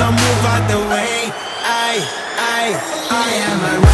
So move out the way. I, I, I am a